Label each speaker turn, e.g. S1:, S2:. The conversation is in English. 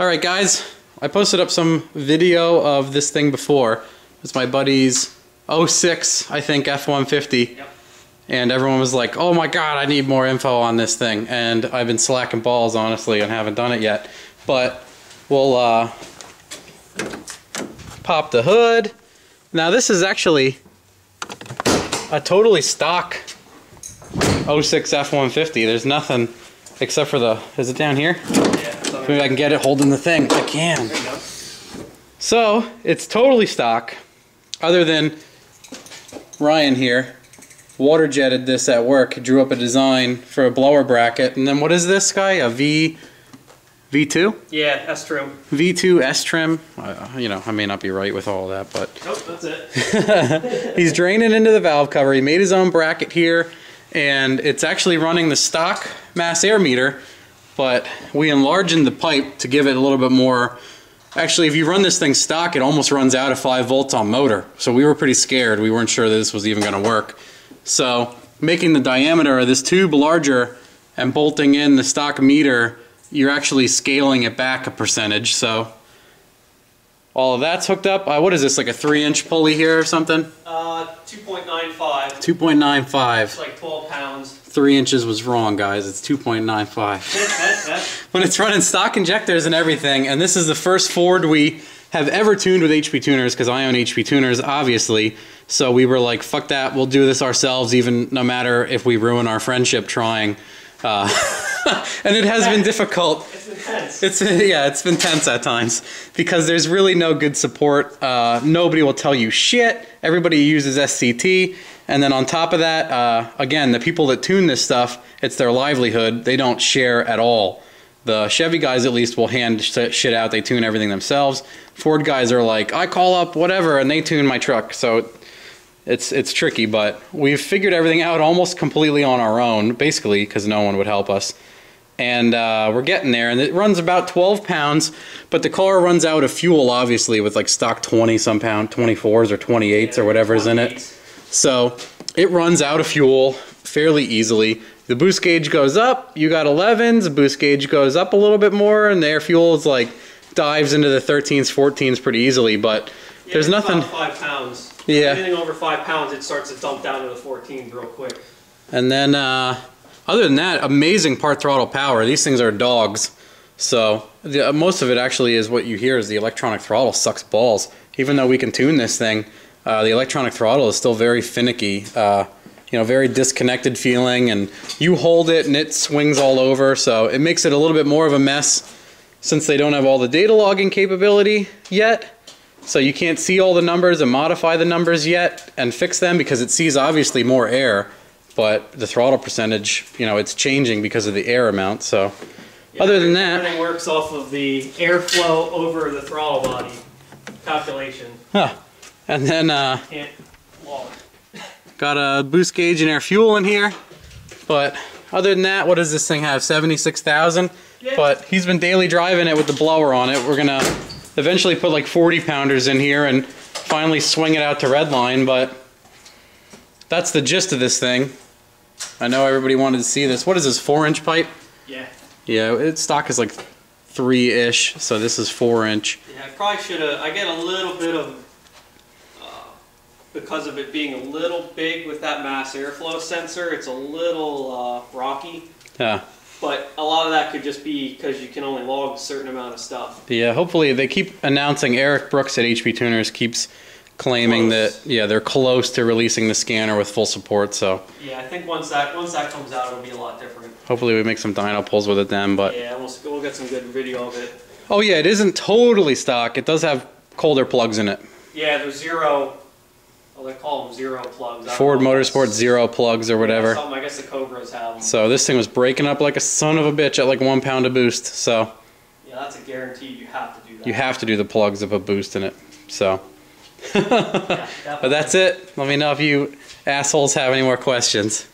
S1: Alright guys, I posted up some video of this thing before. It's my buddy's 06, I think, F-150.
S2: Yep.
S1: And everyone was like, oh my god, I need more info on this thing. And I've been slacking balls, honestly, and haven't done it yet. But we'll uh, pop the hood. Now this is actually a totally stock 06 F-150. There's nothing except for the, is it down here?
S2: Yeah.
S1: Maybe I can get it holding the thing. I can.
S2: there you go.
S1: So, it's totally stock, other than Ryan here water jetted this at work, drew up a design for a blower bracket, and then what is this guy? A V, V2?
S2: Yeah, S trim.
S1: V2 S trim. Uh, you know, I may not be right with all that, but
S2: Nope, that's it.
S1: he's draining into the valve cover. He made his own bracket here, and it's actually running the stock mass air meter, but we enlarged the pipe to give it a little bit more. Actually, if you run this thing stock, it almost runs out of 5 volts on motor. So we were pretty scared. We weren't sure that this was even going to work. So making the diameter of this tube larger and bolting in the stock meter, you're actually scaling it back a percentage. So all of that's hooked up. Uh, what is this, like a 3 inch pulley here or something?
S2: Uh, 2.95.
S1: 2.95.
S2: It's like 12 pounds.
S1: Three inches was wrong, guys. It's 2.95. when it's running stock injectors and everything, and this is the first Ford we have ever tuned with HP tuners, because I own HP tuners, obviously. So we were like, fuck that, we'll do this ourselves, even no matter if we ruin our friendship trying. Uh, and it has been difficult.
S2: it's intense.
S1: It's yeah, it's been tense at times because there's really no good support. Uh, nobody will tell you shit. Everybody uses SCT, and then on top of that, uh, again, the people that tune this stuff, it's their livelihood. They don't share at all. The Chevy guys at least will hand sh- shit out. They tune everything themselves. Ford guys are like, I call up whatever, and they tune my truck. So it's it's tricky, but we've figured everything out almost completely on our own, basically, because no one would help us and uh, we're getting there and it runs about 12 pounds but the car runs out of fuel obviously with like stock 20 some pound 24s or 28s or whatever is in it so it runs out of fuel fairly easily the boost gauge goes up you got 11s the boost gauge goes up a little bit more and the air fuel is like dives into the 13s 14s pretty easily but
S2: Yeah,
S1: there's nothing
S2: About five pounds.
S1: Yeah.
S2: Anything over five pounds, it starts to dump down to the 14s real quick.
S1: And then, uh, other than that, amazing part throttle power. These things are dogs. So the, uh, most of it actually is what you hear is the electronic throttle sucks balls. Even though we can tune this thing, uh, the electronic throttle is still very finicky. Uh, you know, very disconnected feeling, and you hold it and it swings all over. So it makes it a little bit more of a mess since they don't have all the data logging capability yet. So you can't see all the numbers and modify the numbers yet and fix them because it sees obviously more air, but the throttle percentage, you know, it's changing because of the air amount. So
S2: Yeah,
S1: other than that,
S2: Everything works off of the airflow over the throttle body calculation.
S1: huh. And then uh, got a boost gauge and air fuel in here. But other than that, what does this thing have? 76,000?
S2: Yeah.
S1: But he's been daily driving it with the blower on it. We're gonna eventually put like 40 pounders in here and finally swing it out to redline, but that's the gist of this thing. I know everybody wanted to see this. What is this, four inch pipe?
S2: Yeah.
S1: Yeah, its stock is like three-ish, so this is four inch.
S2: Yeah, I probably should have. I get a little bit of, because of it being a little big with that mass airflow sensor, it's a little uh, rocky.
S1: Yeah.
S2: But a lot of that could just be because you can only log a certain amount of stuff.
S1: Yeah, hopefully they keep announcing Eric Brooks at HP Tuners keeps claiming
S2: Close.
S1: that yeah, they're close to releasing the scanner with full support, so
S2: Yeah, I think once that once that comes out, it'll be a lot different.
S1: hopefully we make some dyno pulls with it then, but
S2: Yeah, we'll, we'll get some good video of it.
S1: Oh yeah, it isn't totally stock. It does have colder plugs in it.
S2: Yeah, there's zero. Well, they call them zero plugs.
S1: Ford Motorsport zero plugs or whatever.
S2: I guess the Cobras have them.
S1: So this thing was breaking up like a son of a bitch at like one pound of boost. So
S2: Yeah, that's a guarantee. You have to do that.
S1: you have to do the plugs of a boost in it. So,
S2: Yeah,
S1: but that's it. Let me know if you assholes have any more questions.